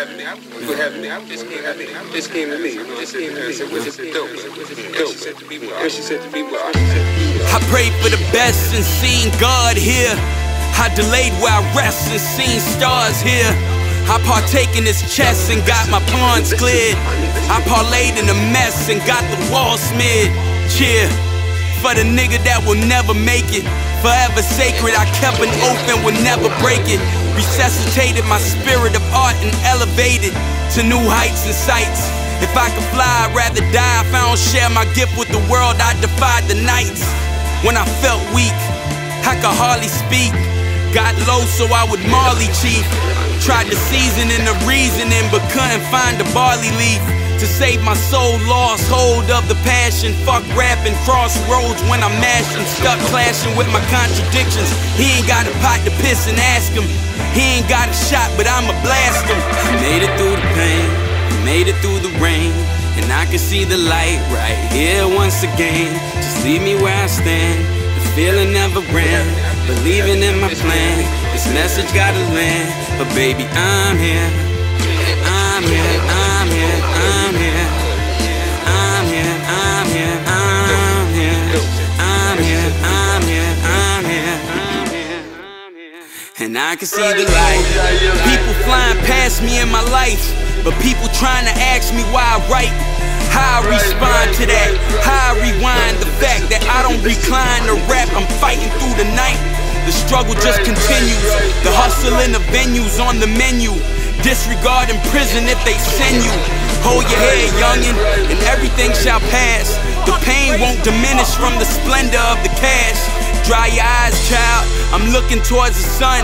have me. Came to me. This came to me. This came to me. I "What's this dope?" Dope. She said to me, "Well, she said to to I prayed for the best and seen God here. I delayed where I rest and seen stars here. I partake in his chest and got my pawns cleared. I parlayed in a mess and got the wall smeared. Cheer for the nigga that will never make it. Forever sacred, I kept an oath and would never break it. Resuscitated my spirit of art and elevated to new heights and sights. If I could fly, I'd rather die. If I don't share my gift with the world, I defied the nights. When I felt weak, I could hardly speak. Got low so I would Marley chief. Tried the seasoning, the reasoning, but couldn't find the barley leaf. To save my soul, lost hold of the passion. Fuck rapping, crossroads when I'm mashing. Stuck clashing with my contradictions. He ain't got a pot to piss and ask him. He ain't got a shot, but I'ma blast him. I made it through the pain, I made it through the rain. And I can see the light right here once again. Just leave me where I stand. The feeling never ran. Believing in my plan. This message gotta land. But baby, I'm here. I'm here. I'm And I can see the light. People flying past me in my life. But people trying to ask me why I write. How I respond to that. How I rewind the fact that I don't recline to rap. I'm fighting through the night. The struggle just continues. The hustle in the venues on the menu. Disregard in prison if they send you. Hold your head, youngin', and everything shall pass. The pain won't diminish from the splendor of the cash. Dry your eyes, child. I'm looking towards the sun.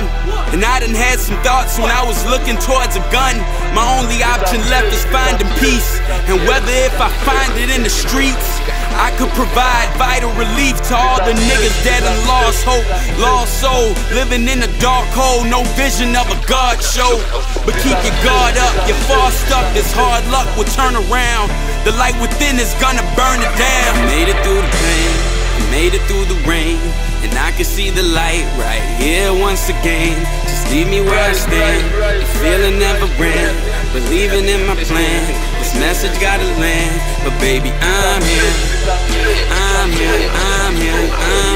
And I done had some thoughts when I was looking towards a gun. My only option left is finding peace. And whether if I find it in the streets, I could provide vital relief to all the niggas that done lost hope, lost soul, living in a dark hole, no vision of a God show. But keep your guard up, you're far stuck, this hard luck will turn around. The light within is gonna burn it down. Made it through the pain, I made it through the rain, and I can see the light right here once again. Just leave me where I stand, the feeling never ran, believing in my plan. This message gotta land, but baby, I'm here. I'm here, I'm here, I'm here.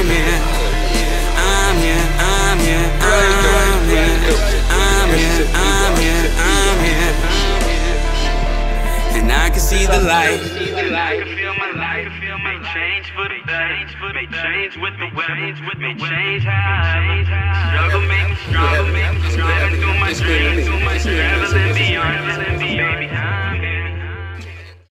can see the light. I can feel my life, feel my change for the change for the change with me, change with me, change how. Struggle make me struggle, make me struggle. my dreams, my.